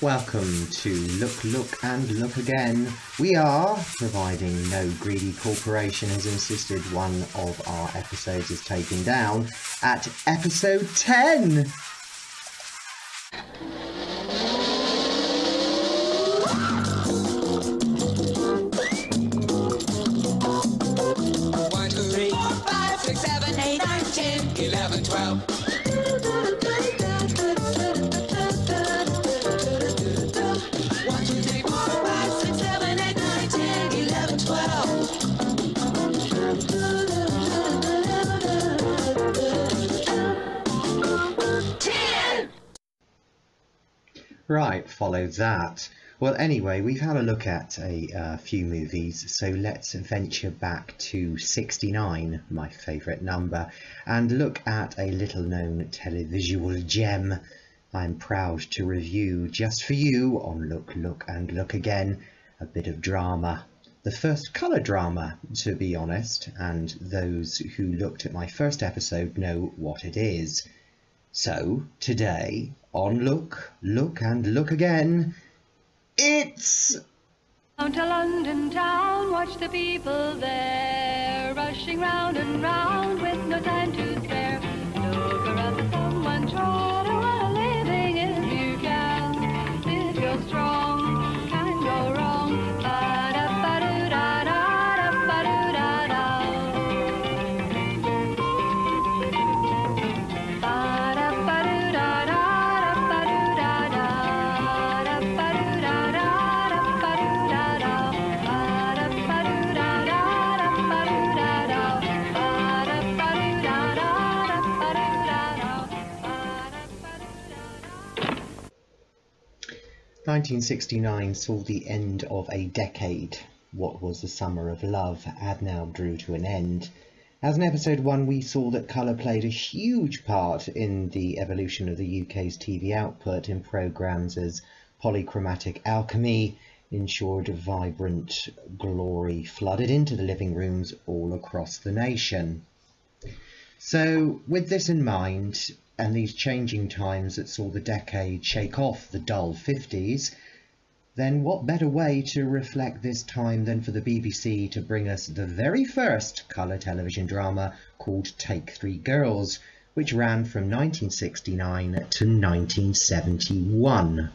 Welcome to Look, Look and Look Again. We are, providing no greedy corporation has insisted one of our episodes is taken down, at episode 10. That. Well, anyway, we've had a look at a uh, few movies, so let's venture back to 69, my favourite number, and look at a little known televisual gem I'm proud to review just for you on Look, Look and Look Again, a bit of drama. The first colour drama, to be honest, and those who looked at my first episode know what it is. So, today, on Look, Look and Look Again, it's Down to London town, watch the people there rushing round and round with no time to 1969 saw the end of a decade. What was the summer of love had now drew to an end. As in episode 1 we saw that colour played a huge part in the evolution of the UK's TV output in programmes as Polychromatic Alchemy ensured vibrant glory flooded into the living rooms all across the nation. So, with this in mind, and these changing times that saw the decade shake off the dull 50s, then what better way to reflect this time than for the BBC to bring us the very first colour television drama called Take Three Girls, which ran from 1969 to 1971.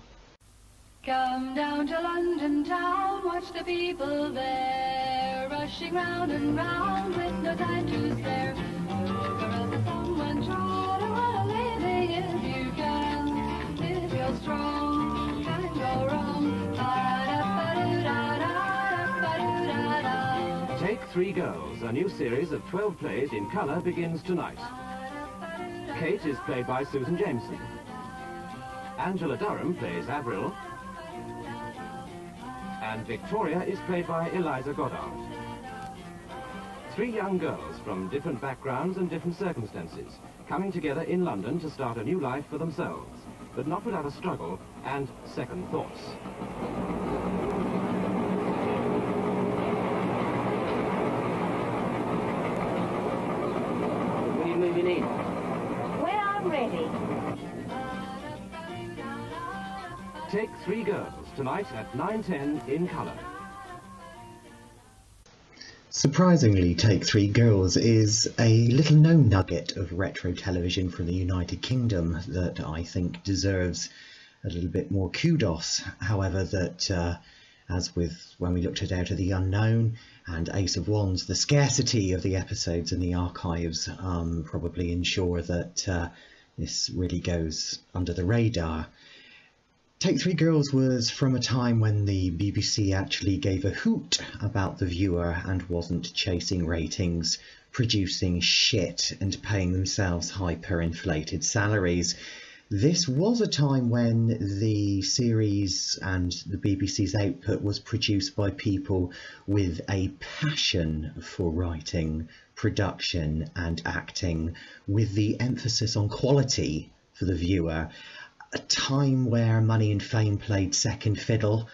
Come down to London town, watch the people there rushing round and round with no time to spare. Three Girls, a new series of 12 plays in colour begins tonight. Kate is played by Susan Jameson. Angela Down plays Avril. And Victoria is played by Liza Goddard. Three young girls from different backgrounds and different circumstances, coming together in London to start a new life for themselves, but not without a struggle and second thoughts. When are you moving in? When I'm ready. Take Three Girls, tonight at 9.10 in colour. Surprisingly, Take Three Girls is a little known nugget of retro television from the United Kingdom that I think deserves a little bit more kudos. However, that uh, as with when we looked at Out of the Unknown and Ace of Wands, the scarcity of the episodes in the archives um, probably ensure that uh, this really goes under the radar. Take Three Girls was from a time when the BBC actually gave a hoot about the viewer and wasn't chasing ratings, producing shit and paying themselves hyperinflated salaries. This was a time when the series and the BBC's output was produced by people with a passion for writing, production, and acting, with the emphasis on quality for the viewer. A time where money and fame played second fiddle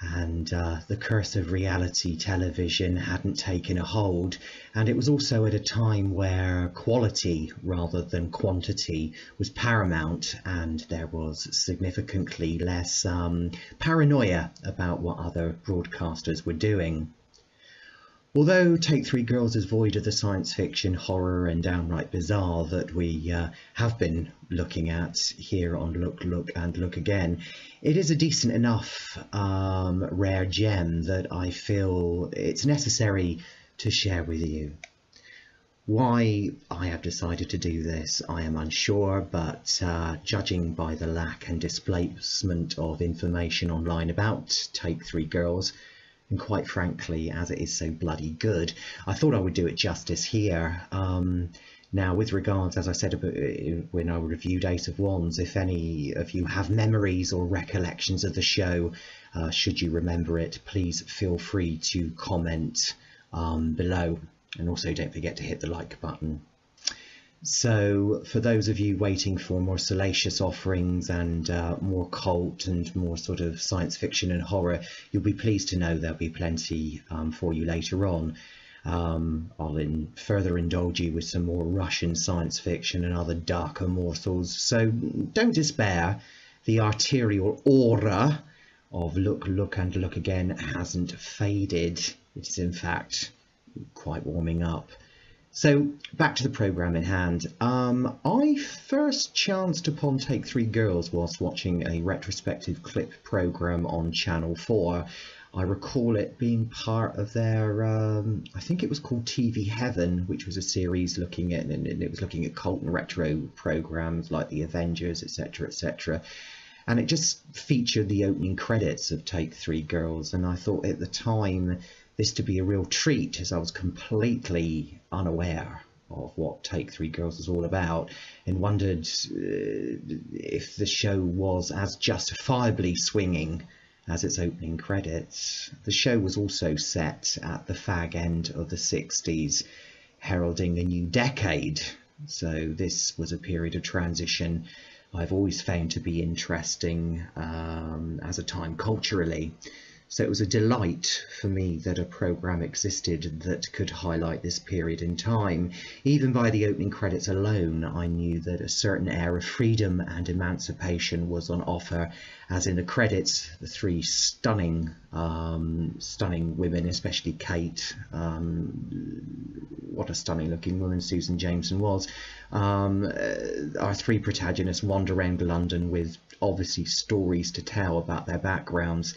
and uh, the curse of reality television hadn't taken a hold. And it was also at a time where quality rather than quantity was paramount, and there was significantly less um, paranoia about what other broadcasters were doing. Although Take Three Girls is void of the science fiction, horror, and downright bizarre that we uh, have been looking at here on Look, Look, and Look Again, it is a decent enough um, rare gem that I feel it's necessary to share with you. Why I have decided to do this, I am unsure, but uh, judging by the lack and displacement of information online about Take Three Girls, and quite frankly, as it is so bloody good, I thought I would do it justice here. Um, now, with regards, as I said uh, when I reviewed Ace of Wands, if any of you have memories or recollections of the show, uh, should you remember it, please feel free to comment um, below. And also don't forget to hit the like button. So for those of you waiting for more salacious offerings and uh, more cult and more sort of science fiction and horror, you'll be pleased to know there'll be plenty um, for you later on. Um, I'll in, further indulge you with some more Russian science fiction and other darker morsels. So don't despair. The arterial aura of look, look and look again hasn't faded. It is in fact quite warming up. So back to the programme in hand. Um, I first chanced upon Take Three Girls whilst watching a retrospective clip programme on Channel 4. I recall it being part of their, um, I think it was called TV Heaven, which was a series looking at, and it was looking at cult and retro programs like the Avengers, etc., etc. And it just featured the opening credits of Take Three Girls, and I thought at the time this to be a real treat as I was completely unaware of what Take Three Girls was all about and wondered uh, if the show was as justifiably swinging as its opening credits. The show was also set at the fag end of the 60s, heralding a new decade, so this was a period of transition I've always found to be interesting um, as a time culturally. So it was a delight for me that a programme existed that could highlight this period in time. Even by the opening credits alone, I knew that a certain air of freedom and emancipation was on offer, as in the credits, the three stunning, um, stunning women, especially Kate, um, what a stunning looking woman Susan Jameson was, um, uh, our three protagonists wander around London with obviously stories to tell about their backgrounds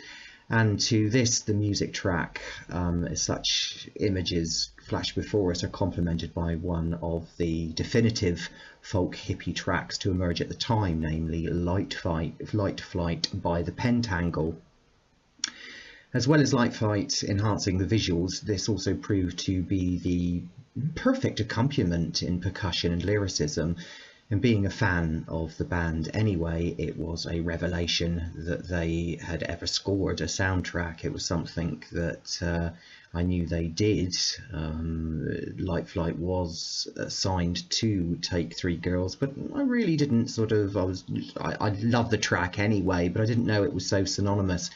and to this the music track um, as such images flash before us are complemented by one of the definitive folk hippie tracks to emerge at the time namely light, Flight, light flight by the pentangle. As well as light flight enhancing the visuals this also proved to be the perfect accompaniment in percussion and lyricism and being a fan of the band anyway, it was a revelation that they had ever scored a soundtrack. It was something that uh, I knew they did. Um, Light Flight was assigned to Take Three Girls, but I really didn't sort of. I was. I, I love the track anyway, but I didn't know it was so synonymous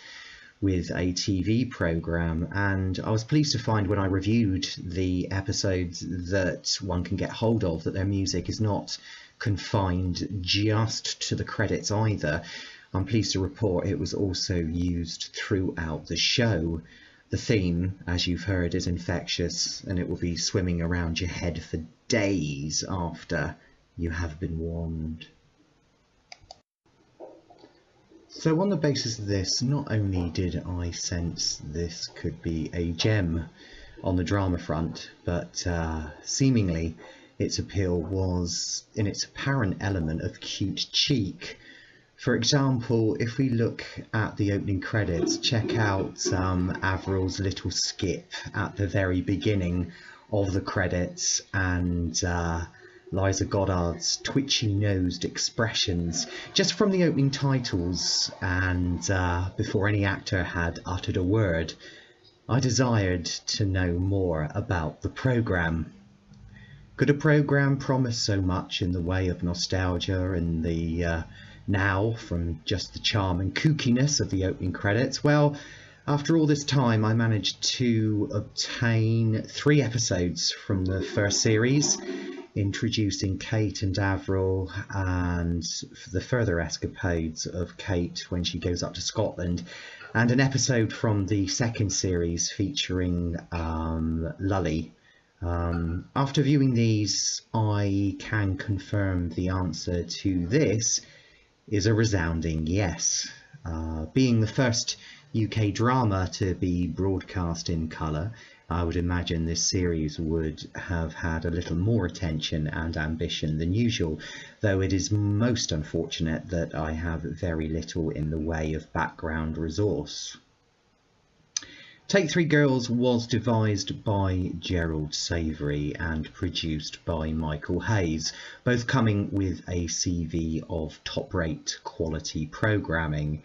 with a TV program, and I was pleased to find when I reviewed the episodes that one can get hold of that their music is not confined just to the credits either. I'm pleased to report it was also used throughout the show. The theme, as you've heard, is infectious and it will be swimming around your head for days after you have been warned. So on the basis of this, not only did I sense this could be a gem on the drama front, but uh, seemingly its appeal was in its apparent element of cute cheek. For example, if we look at the opening credits, check out um, Avril's little skip at the very beginning of the credits and uh, Liza Goddard's twitchy-nosed expressions just from the opening titles and uh, before any actor had uttered a word. I desired to know more about the programme. Could a program promise so much in the way of nostalgia and the uh, now from just the charm and kookiness of the opening credits? Well, After all this time, I managed to obtain three episodes from the first series, introducing Kate and Avril and the further escapades of Kate when she goes up to Scotland, and an episode from the second series featuring um, Lully. Um, after viewing these, I can confirm the answer to this is a resounding yes. Uh, being the first UK drama to be broadcast in colour, I would imagine this series would have had a little more attention and ambition than usual, though it is most unfortunate that I have very little in the way of background resource. Take Three Girls was devised by Gerald Savory and produced by Michael Hayes, both coming with a CV of top-rate quality programming.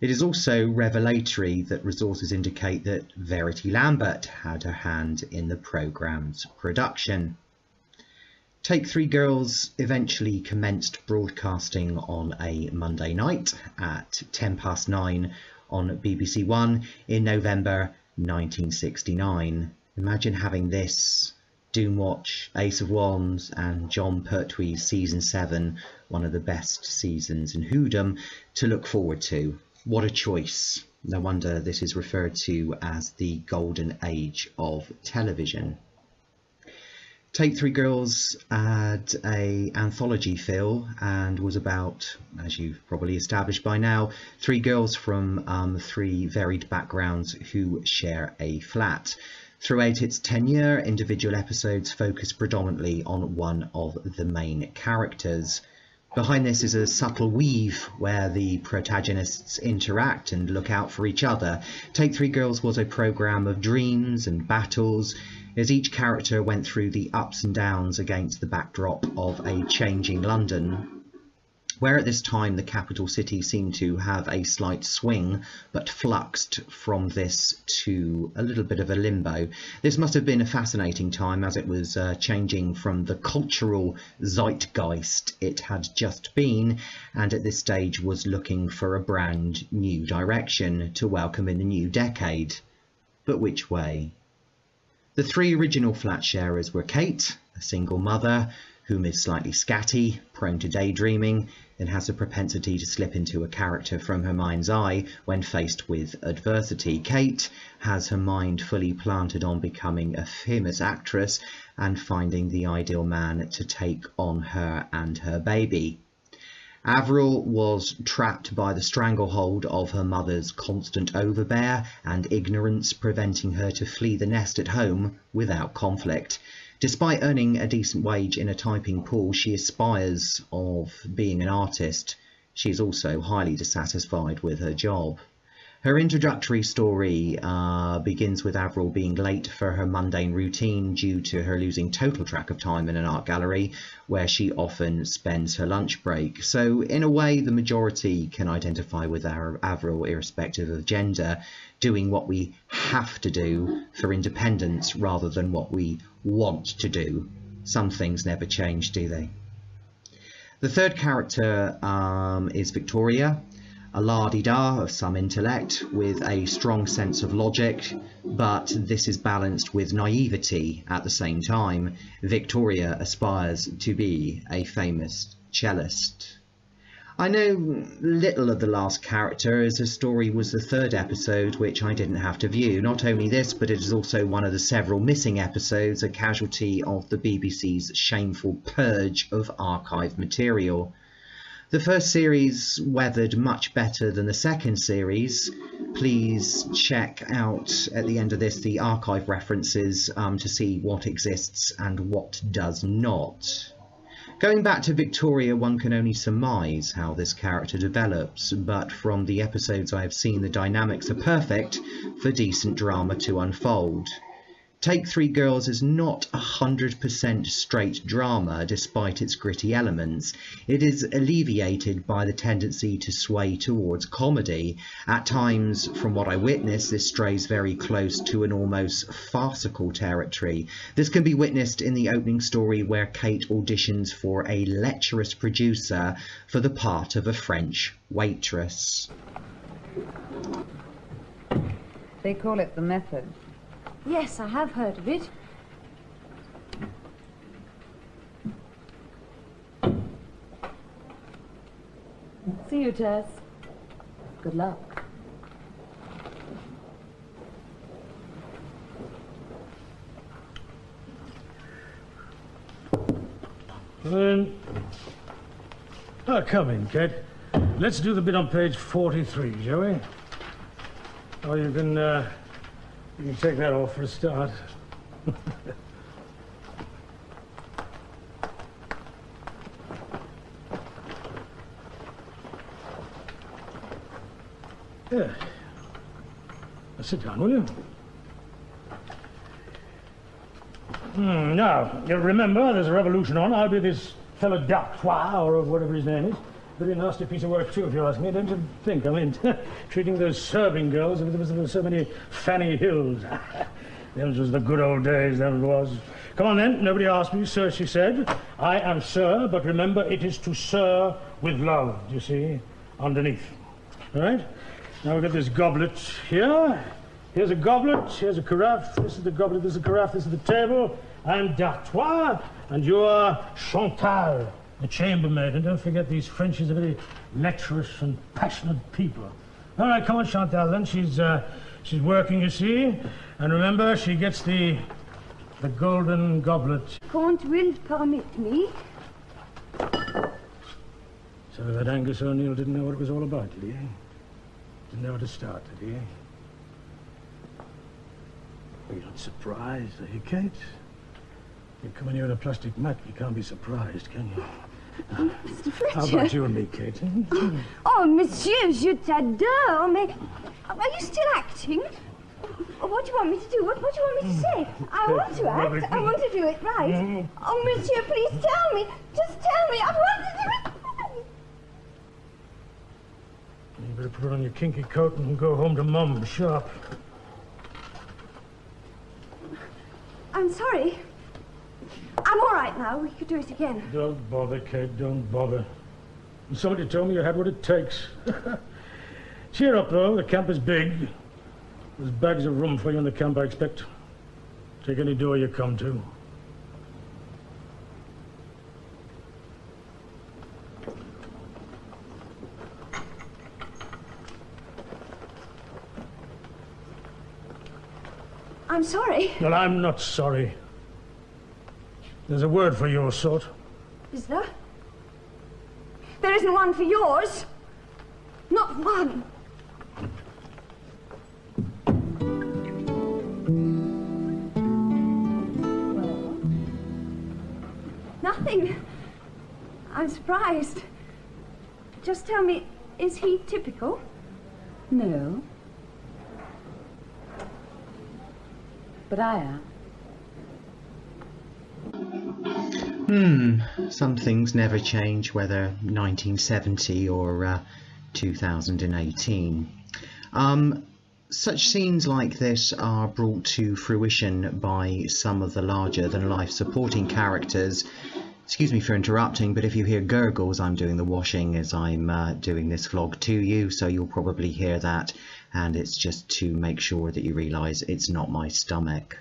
It is also revelatory that resources indicate that Verity Lambert had her hand in the programme's production. Take Three Girls eventually commenced broadcasting on a Monday night at 10 past 9 on BBC One in November 1969. Imagine having this, Doomwatch, Ace of Wands, and Jon Pertwee's Season 7, one of the best seasons in Whodom, to look forward to. What a choice. No wonder this is referred to as the golden age of television. Take Three Girls had a anthology feel and was about, as you've probably established by now, three girls from um, three varied backgrounds who share a flat. Throughout its tenure, individual episodes focus predominantly on one of the main characters. Behind this is a subtle weave where the protagonists interact and look out for each other. Take Three Girls was a programme of dreams and battles as each character went through the ups and downs against the backdrop of a changing London, where at this time the capital city seemed to have a slight swing, but fluxed from this to a little bit of a limbo. This must have been a fascinating time as it was uh, changing from the cultural zeitgeist it had just been, and at this stage was looking for a brand new direction to welcome in the new decade. But which way? The three original flat sharers were Kate, a single mother, whom is slightly scatty, prone to daydreaming, and has a propensity to slip into a character from her mind's eye when faced with adversity. Kate has her mind fully planted on becoming a famous actress and finding the ideal man to take on her and her baby. Avril was trapped by the stranglehold of her mother's constant overbear and ignorance, preventing her to flee the nest at home without conflict. Despite earning a decent wage in a typing pool, she aspires of being an artist. She is also highly dissatisfied with her job. Her introductory story uh, begins with Avril being late for her mundane routine due to her losing total track of time in an art gallery where she often spends her lunch break. So, in a way, the majority can identify with our Avril irrespective of gender, doing what we have to do for independence rather than what we want to do. Some things never change, do they? The third character um, is Victoria a la-di-da of some intellect with a strong sense of logic, but this is balanced with naivety at the same time. Victoria aspires to be a famous cellist. I know little of the last character as the story was the third episode which I didn't have to view. Not only this, but it is also one of the several missing episodes, a casualty of the BBC's shameful purge of archive material. The first series weathered much better than the second series. Please check out at the end of this the archive references um, to see what exists and what does not. Going back to Victoria, one can only surmise how this character develops, but from the episodes I have seen, the dynamics are perfect for decent drama to unfold. Take Three Girls is not 100% straight drama despite its gritty elements. It is alleviated by the tendency to sway towards comedy. At times, from what I witnessed, this strays very close to an almost farcical territory. This can be witnessed in the opening story where Kate auditions for a lecherous producer for the part of a French waitress. They call it the method. Yes, I have heard of it. See you, Tess. Good luck. Then, oh, come in, Kate. Let's do the bit on page 43, shall we? Oh, you can, uh, you can take that off for a start. yeah. Now, sit down, will you? Hmm, now, you remember, there's a revolution on. I'll be this fellow D'Artois, or whatever his name is. Very nasty piece of work, too, if you ask me. Don't you think? I mean, treating those serving girls as if there was uh, so many Fanny Hills. Those was the good old days, it was. Come on, then. Nobody asked me, sir, she said. I am sir, but remember, it is to sir with love, you see, underneath. All right? Now we've got this goblet here. Here's a goblet, here's a carafe, this is the goblet, this is the carafe, this is the table. I'm D'Artois, and you're Chantal, the chambermaid. And don't forget, these Frenchies are very lecherous and passionate people. All right, come on, Chantal, then. She's, uh, she's working, you see. And remember, she gets the, the golden goblet. Count will permit me. So that Angus O'Neill didn't know what it was all about, did he? Didn't know how to start, did he? Well, You're not surprised, are you, Kate? You come in here in a plastic mat, you can't be surprised, can you? Mr. How about you and me, Kate? hmm? Oh, monsieur, je t'adore, mais... Are you still acting? Oh, What do you want me to do? What, what do you want me to say? I want to act. I want to do it right. Oh, monsieur, please tell me. Just tell me. I want to do it right. You better put on your kinky coat and go home to Mum, sharp. I'm sorry. Right now. We could do it again. Don't bother, Kate, don't bother. Somebody told me you had what it takes. Cheer up, though. The camp is big. There's bags of room for you in the camp, I expect. Take any door you come to. I'm sorry. Well, I'm not sorry. There's a word for your sort. Is there? There isn't one for yours. Not one. Nothing. I'm surprised. Just tell me, is he typical? No. But I am. Hmm, some things never change, whether 1970 or uh, 2018. Um, such scenes like this are brought to fruition by some of the larger than life supporting characters. Excuse me for interrupting, but if you hear gurgles, I'm doing the washing as I'm uh, doing this vlog to you, so you'll probably hear that, and it's just to make sure that you realise it's not my stomach.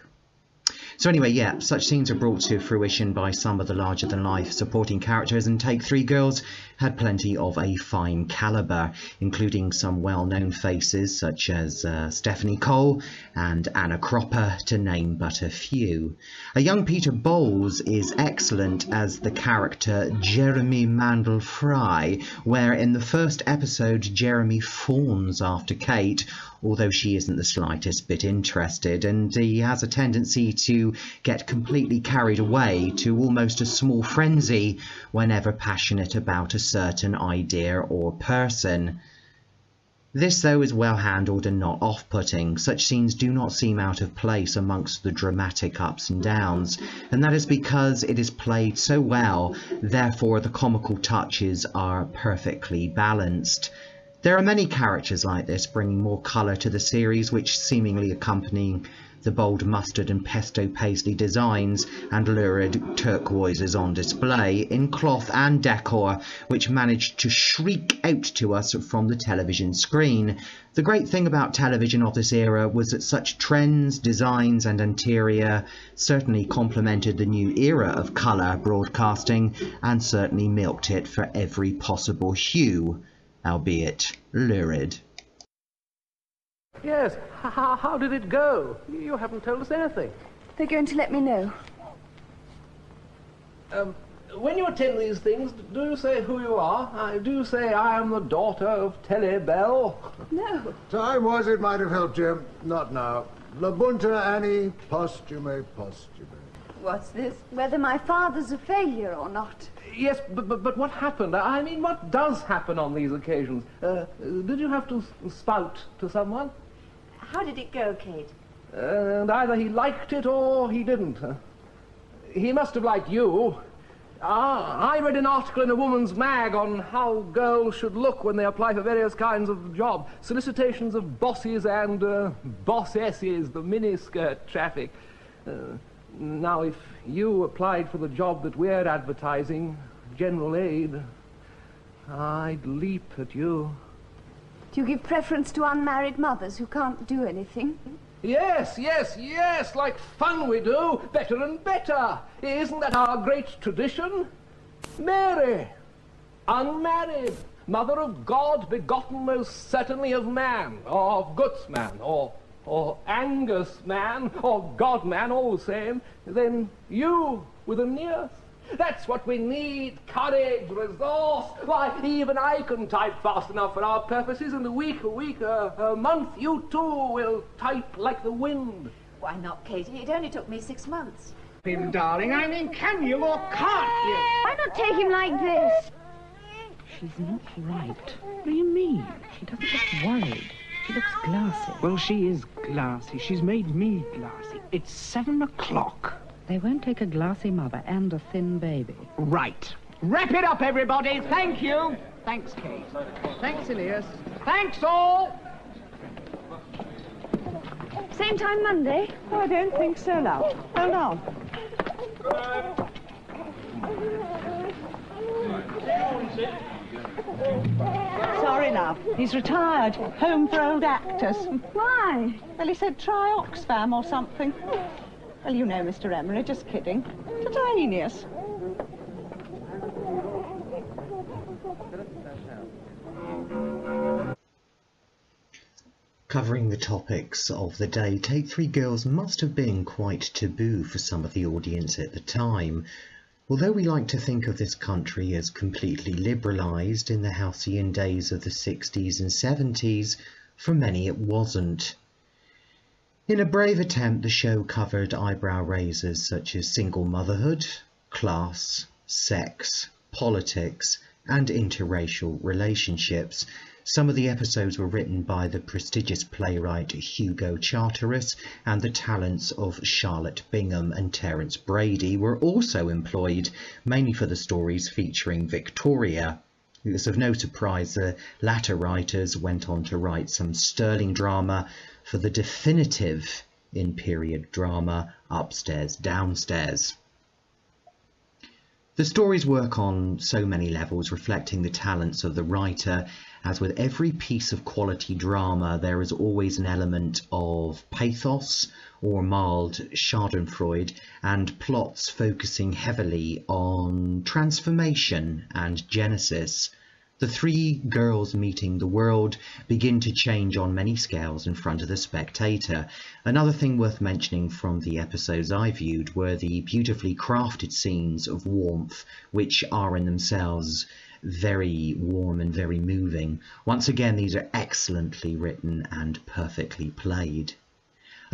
So anyway, yeah, such scenes are brought to fruition by some of the larger-than-life supporting characters, and Take Three Girls had plenty of a fine calibre, including some well-known faces such as uh, Stephanie Cole and Anna Cropper, to name but a few. A young Peter Bowles is excellent as the character Jeremy Mandel Fry, where in the first episode Jeremy fawns after Kate, although she isn't the slightest bit interested, and he has a tendency to get completely carried away to almost a small frenzy whenever passionate about a certain idea or person. This, though, is well handled and not off putting. Such scenes do not seem out of place amongst the dramatic ups and downs, and that is because it is played so well, therefore, the comical touches are perfectly balanced. There are many characters like this, bringing more colour to the series, which seemingly accompanying the bold mustard and pesto paisley designs and lurid turquoises on display in cloth and decor, which managed to shriek out to us from the television screen. The great thing about television of this era was that such trends, designs, and interior certainly complemented the new era of colour broadcasting and certainly milked it for every possible hue, albeit lurid. Yes, how, how did it go? You haven't told us anything. They're going to let me know. Um, when you attend these things, do you say who you are? I do say I am the daughter of Telly Bell. No. Time was it might have helped you. Not now. Labunta Annie, posthume, posthume. What's this? Whether my father's a failure or not. Yes, but, but, but what happened? I mean, what does happen on these occasions? Uh, did you have to spout to someone? How did it go, Kate? And either he liked it or he didn't. He must have liked you. Ah, I read an article in a woman's mag on how girls should look when they apply for various kinds of job. Solicitations of bosses and uh, bossesses, the miniskirt traffic. Uh, now, if you applied for the job that we're advertising, general aid, I'd leap at you. Do you give preference to unmarried mothers who can't do anything? Yes, yes, yes, like fun we do, better and better. Isn't that our great tradition? Mary, unmarried, mother of God, begotten most certainly of man, or of Gutsman, or, or Angus man, or God man, all the same. Then you with a Aeneas. That's what we need, courage, resource. Why, even I can type fast enough for our purposes, and a week, a week, a, a month, you too will type like the wind. Why not, Katie? It only took me six months. Him, darling, I mean, can you or can't you? Why not take him like this? She's not right. What do you mean? She doesn't look worried. She looks glassy. Well, she is glassy. She's made me glassy. It's seven o'clock. They won't take a glassy mother and a thin baby. Right. Wrap it up, everybody. Thank you. Thanks, Kate. Thanks, Elias. Thanks, all. Same time Monday? Oh, I don't think so now. Hold on. Sorry love. He's retired. Home for old actors. Why? Well, he said try Oxfam or something. Well, you know, Mr. Emery, just kidding. Titanius. Covering the topics of the day, Take Three Girls must have been quite taboo for some of the audience at the time. Although we like to think of this country as completely liberalised in the halcyon days of the 60s and 70s, for many it wasn't. In a brave attempt, the show covered eyebrow raisers such as single motherhood, class, sex, politics, and interracial relationships. Some of the episodes were written by the prestigious playwright Hugo Charteris, and the talents of Charlotte Bingham and Terence Brady were also employed, mainly for the stories featuring Victoria. It was of no surprise the latter writers went on to write some sterling drama for the definitive in period drama Upstairs Downstairs. The stories work on so many levels, reflecting the talents of the writer. As with every piece of quality drama, there is always an element of pathos or mild schadenfreude, and plots focusing heavily on transformation and genesis. The three girls meeting the world begin to change on many scales in front of the spectator. Another thing worth mentioning from the episodes I viewed were the beautifully crafted scenes of warmth, which are in themselves very warm and very moving. Once again, these are excellently written and perfectly played.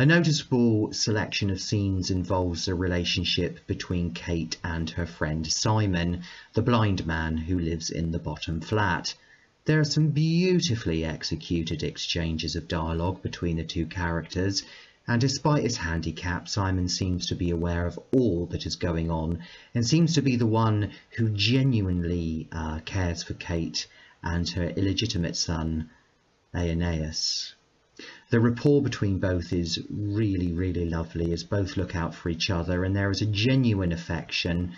A noticeable selection of scenes involves the relationship between Kate and her friend Simon, the blind man who lives in the bottom flat. There are some beautifully executed exchanges of dialogue between the two characters, and despite his handicap, Simon seems to be aware of all that is going on and seems to be the one who genuinely uh, cares for Kate and her illegitimate son, Aeneas. The rapport between both is really, really lovely as both look out for each other, and there is a genuine affection,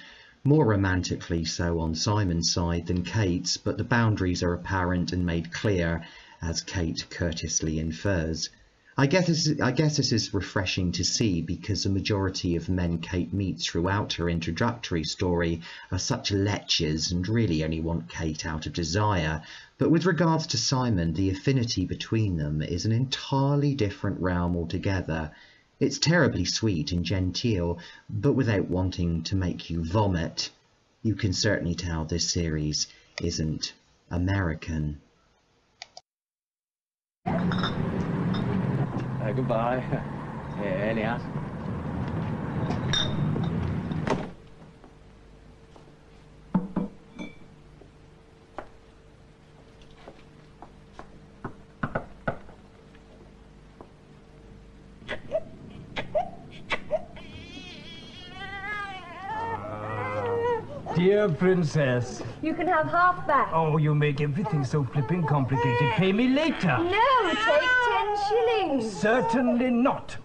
more romantically so on Simon's side than Kate's, but the boundaries are apparent and made clear, as Kate courteously infers. I guess, this, I guess this is refreshing to see because the majority of men Kate meets throughout her introductory story are such leches and really only want Kate out of desire. But with regards to Simon, the affinity between them is an entirely different realm altogether. It's terribly sweet and genteel, but without wanting to make you vomit. You can certainly tell this series isn't American. Uh, goodbye. Yeah, Elias. Dear princess. You can have half back. Oh, you make everything so flipping complicated. Pay me later. No, take ten shillings. Oh, certainly not.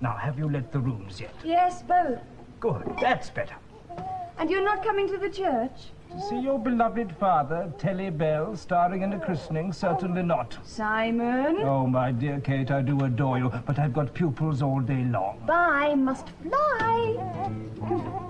Now, have you let the rooms yet? Yes, both. Good, that's better. And you're not coming to the church? To see your beloved father, Telly Bell, starring in a christening? Certainly not. Simon? Oh, my dear Kate, I do adore you, but I've got pupils all day long. I must fly.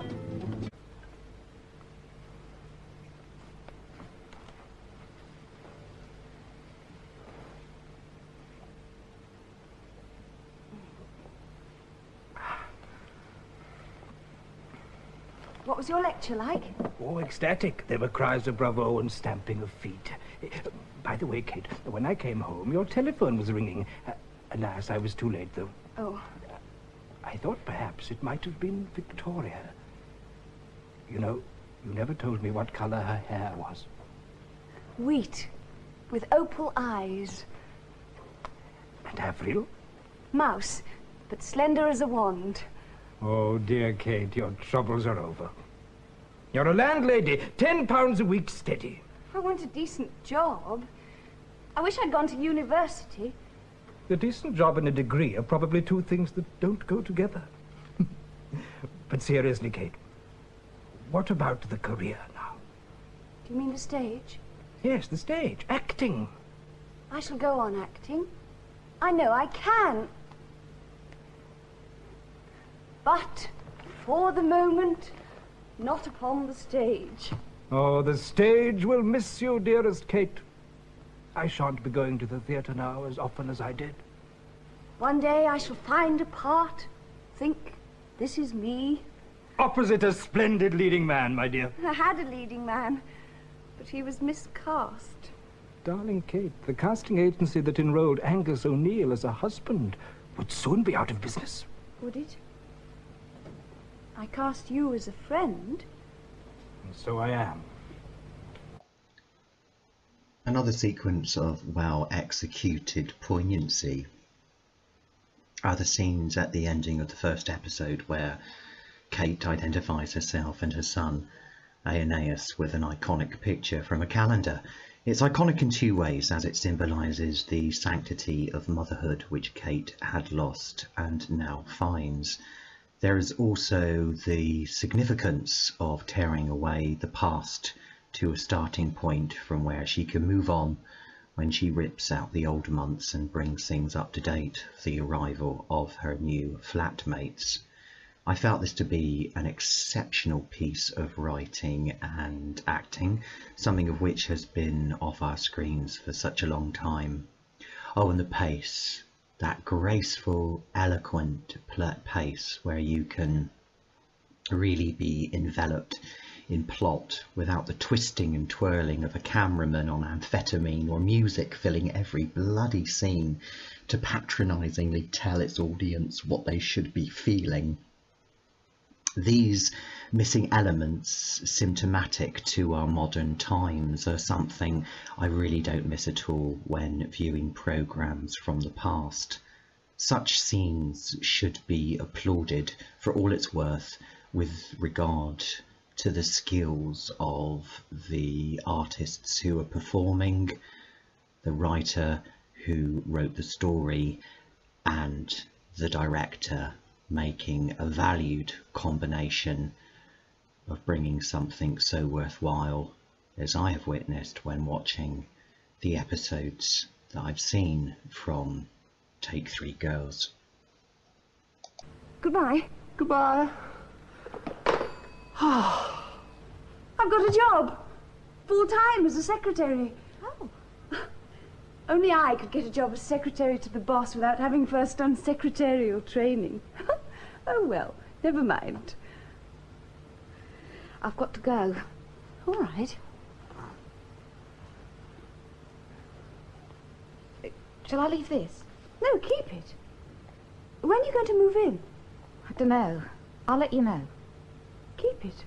What was your lecture like? Oh, ecstatic. There were cries of bravo and stamping of feet. By the way, Kate, when I came home, your telephone was ringing. Uh, alas, I was too late, though. Oh, I thought perhaps it might have been Victoria. You know, you never told me what color her hair was. wheat with opal eyes. And Avril? Mouse, but slender as a wand. Oh, dear Kate, your troubles are over. You're a landlady, ten pounds a week steady. I want a decent job. I wish I'd gone to university. A decent job and a degree are probably two things that don't go together. but seriously, Kate, what about the career now? Do you mean the stage? Yes, the stage, acting. I shall go on acting. I know I can. But, for the moment, not upon the stage. Oh, the stage will miss you, dearest Kate. I shan't be going to the theatre now as often as I did. One day I shall find a part, think, this is me. Opposite a splendid leading man, my dear. I had a leading man, but he was miscast. Darling Kate, the casting agency that enrolled Angus O'Neill as a husband would soon be out of business. Would it? I cast you as a friend. And so I am. Another sequence of well executed poignancy are the scenes at the ending of the first episode where Kate identifies herself and her son, Aeneas, with an iconic picture from a calendar. It's iconic in two ways, as it symbolises the sanctity of motherhood which Kate had lost and now finds. There is also the significance of tearing away the past to a starting point from where she can move on when she rips out the old months and brings things up to date for the arrival of her new flatmates. I felt this to be an exceptional piece of writing and acting, something of which has been off our screens for such a long time. Oh, and the pace, that graceful, eloquent pace where you can really be enveloped in plot without the twisting and twirling of a cameraman on amphetamine or music filling every bloody scene to patronisingly tell its audience what they should be feeling. These missing elements, symptomatic to our modern times, are something I really don't miss at all when viewing programmes from the past. Such scenes should be applauded for all it's worth with regard to the skills of the artists who are performing, the writer who wrote the story, and the director making a valued combination of bringing something so worthwhile as I have witnessed when watching the episodes that I've seen from Take Three Girls. Goodbye. Goodbye. I've got a job. Full time as a secretary. Oh. Only I could get a job as secretary to the boss without having first done secretarial training. oh well, never mind. I've got to go. All right. Shall I leave this? No, keep it. When are you going to move in? I don't know. I'll let you know. Keep it.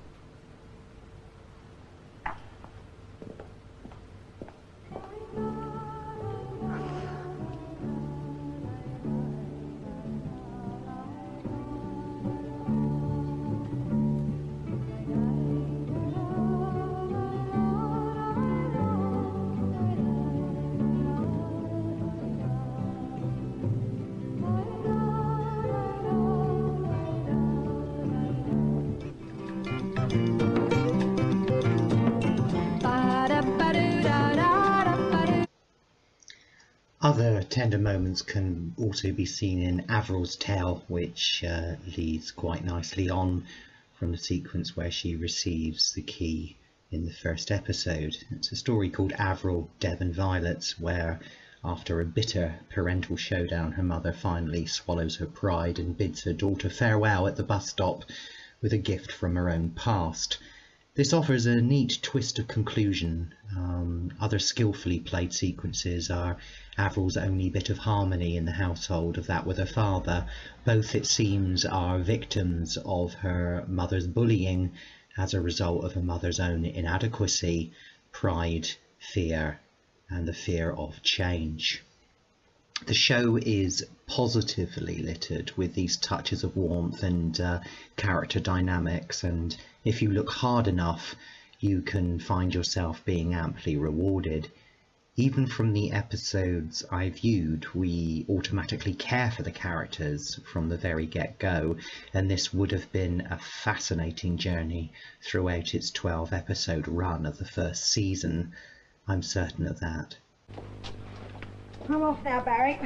Tender moments can also be seen in Avril's tale, which uh, leads quite nicely on from the sequence where she receives the key in the first episode. It's a story called Avril, Devon Violets, where after a bitter parental showdown, her mother finally swallows her pride and bids her daughter farewell at the bus stop with a gift from her own past. This offers a neat twist of conclusion. Um, other skillfully played sequences are Avril's only bit of harmony in the household of that with her father. Both, it seems, are victims of her mother's bullying as a result of her mother's own inadequacy, pride, fear, and the fear of change. The show is positively littered with these touches of warmth and uh, character dynamics, and if you look hard enough, you can find yourself being amply rewarded. Even from the episodes I viewed, we automatically care for the characters from the very get go, and this would have been a fascinating journey throughout its 12 episode run of the first season. I'm certain of that. I'm off now, Barry.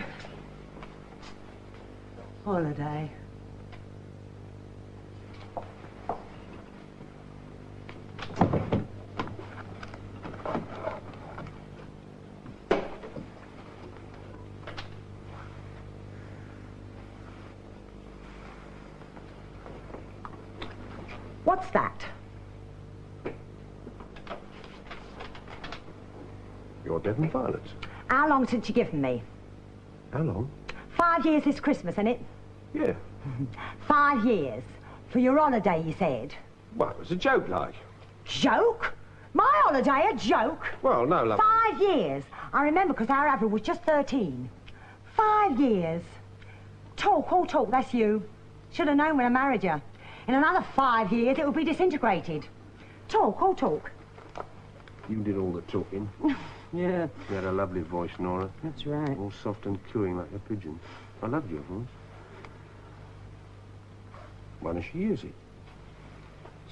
Holiday. What's that? You're Deb and Violet. How long since you given me? How long? Five years this Christmas, isn't it? Yeah. Five years. For your holiday, you said. Well, it was a joke, like. Joke? My holiday, a joke? Well, no, love. Five years. I remember because our Avril was just 13. Five years. Talk, all talk, that's you. Should have known when I married you. In another five years, it would be disintegrated. Talk, all talk. You did all the talking. Yeah, You had a lovely voice, Nora. that's right. All soft and cooing like a pigeon. I loved your voice. Why don't you use it?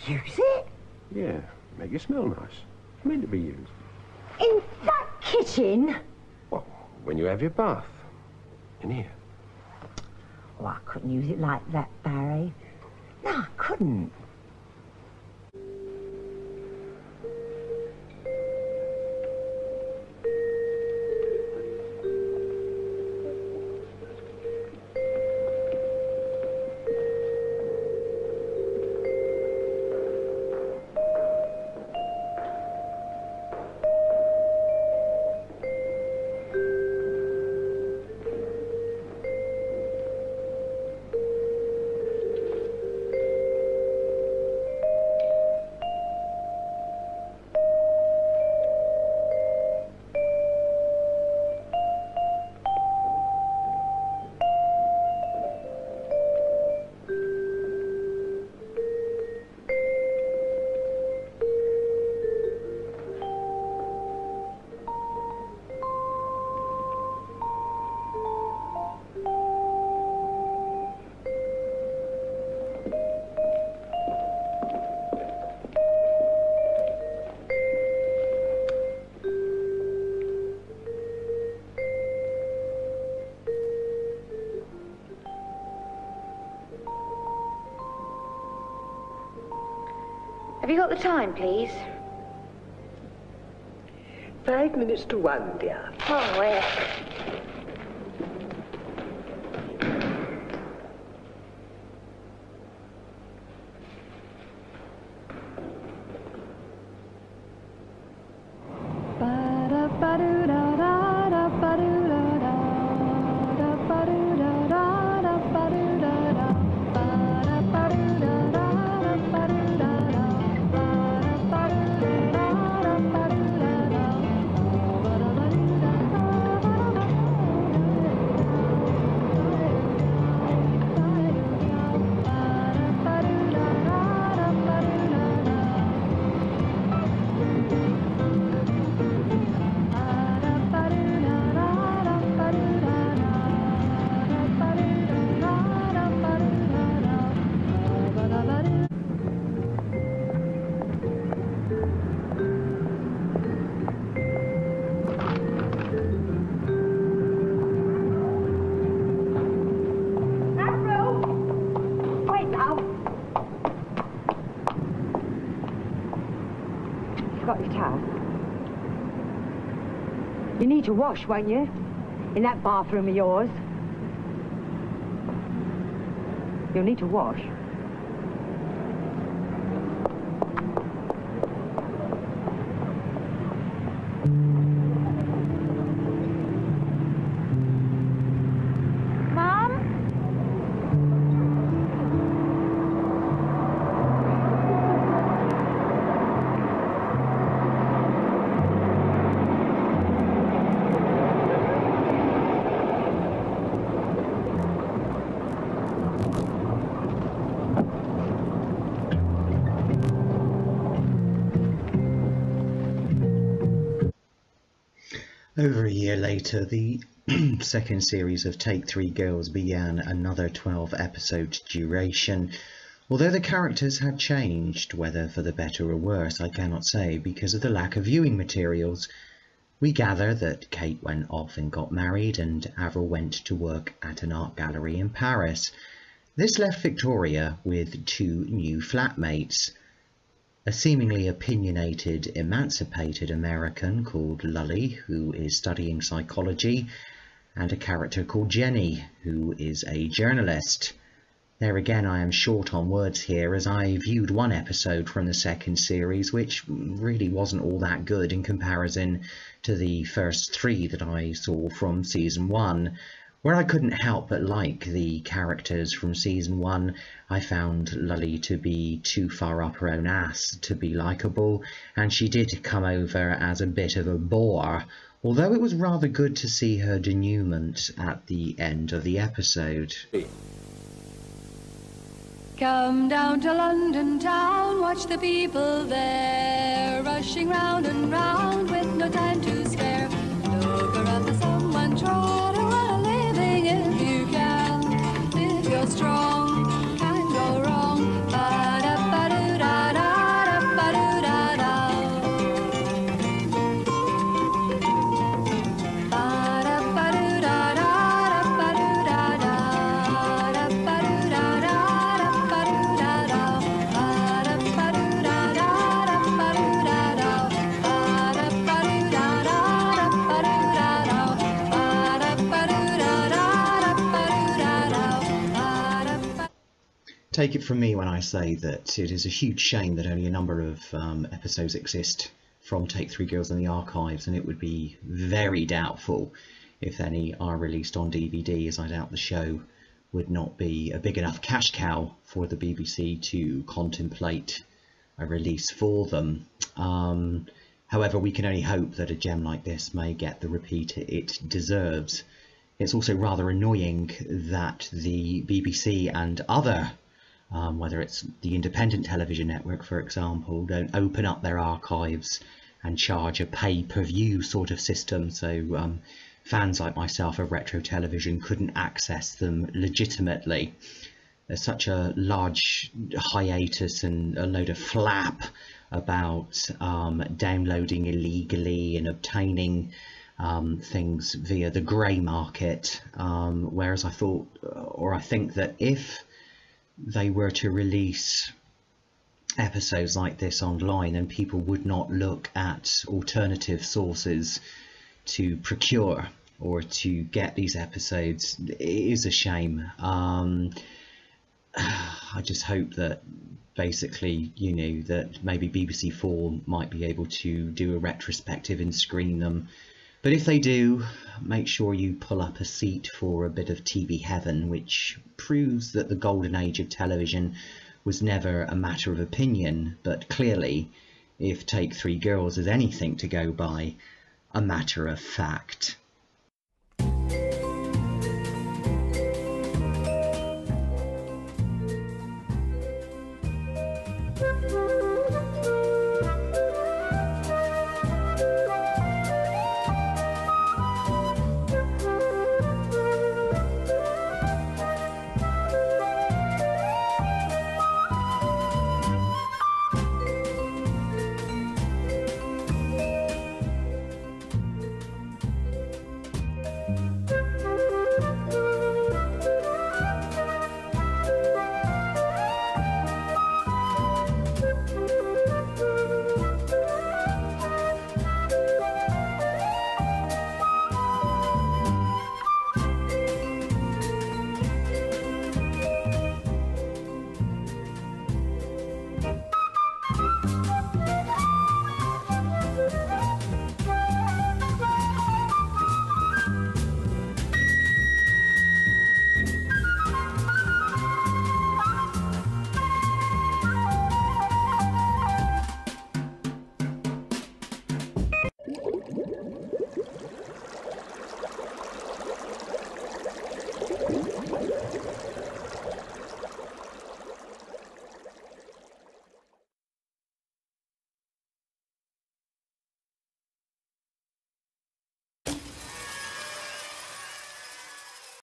Use it? Yeah, make it smell nice. It's meant to be used. In that kitchen? When you have your bath. In here. Oh, I couldn't use it like that, Barry. No, I couldn't. You got the time, please? Five minutes to one, dear. Oh, well. To wash, won't you? In that bathroom of yours. You'll need to wash. Over a year later, the second series of Take Three Girls began another 12 episode duration. Although the characters had changed, whether for the better or worse, I cannot say because of the lack of viewing materials. We gather that Kate went off and got married, and Avril went to work at an art gallery in Paris. This left Victoria with two new flatmates a seemingly opinionated, emancipated American called Lulie, who is studying psychology, and a character called Jenny, who is a journalist. There again, I am short on words here, as I viewed one episode from the second series, which really wasn't all that good in comparison to the first three that I saw from season one. Where I couldn't help but like the characters from season one, I found Lulie to be too far up her own ass to be likeable, and she did come over as a bit of a bore, although it was rather good to see her denouement at the end of the episode. Come down to London town, watch the people there, rushing round and round with no time to spare. Look around for someone, Take it from me when I say that it is a huge shame that only a number of um, episodes exist from Take Three Girls in the archives, and it would be very doubtful if any are released on DVD, as I doubt the show would not be a big enough cash cow for the BBC to contemplate a release for them. Um, however, we can only hope that a gem like this may get the repeat it deserves. It's also rather annoying that the BBC and other um, whether it's the independent television network, for example, don't open up their archives and charge a pay-per-view sort of system, so um, fans like myself of retro television couldn't access them legitimately. There's such a large hiatus and a load of flap about um, downloading illegally and obtaining um, things via the grey market, um, whereas I thought, or I think that if they were to release episodes like this online and people would not look at alternative sources to procure or to get these episodes. It is a shame. Um, I just hope that basically you know that maybe BBC 4 might be able to do a retrospective and screen them but if they do make sure you pull up a seat for a bit of TV heaven which proves that the golden age of television was never a matter of opinion but clearly if Take Three Girls is anything to go by a matter of fact